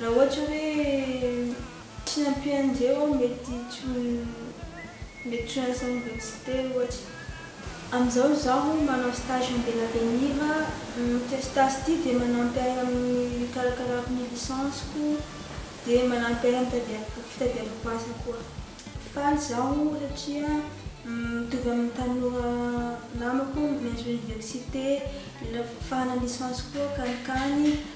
Raha ohatra hoe tsy nampiany zay aho mety tsy ho mety tsy ho niasa any université ohatra. Amizao izaho manao stage en bel avenir, ity stage ity dia manampy ahy amin'ny hikarakarako ny licence ko dia manampy ahy amin'ny fitadiavako asa koa. Faly izaho satria mitovy amin'ny tanora namako maintsy université, ilay fahana licence koa kany kany.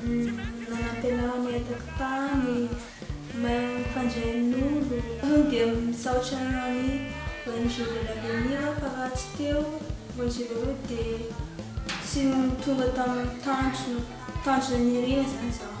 Manantena ny hetaky tany, mahay mifandray amin'olo. Io dia misaotra ny ONG de l'avenir aho fa raha tsy teo ry zareo dia tsy tonga tamin'ny tanjona, tanjona niriana izany izaho.